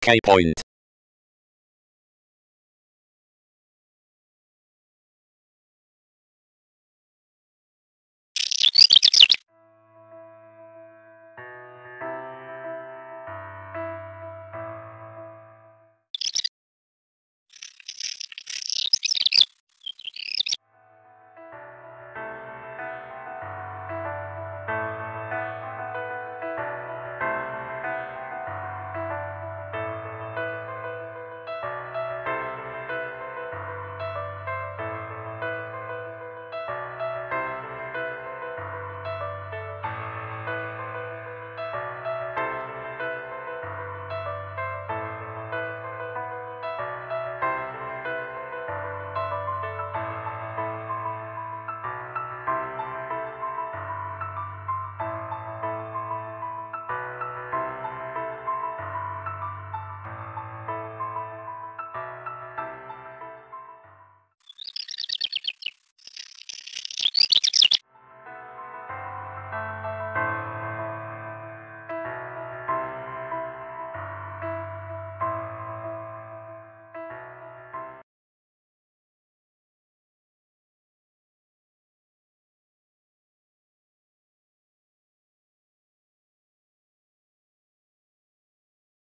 K point.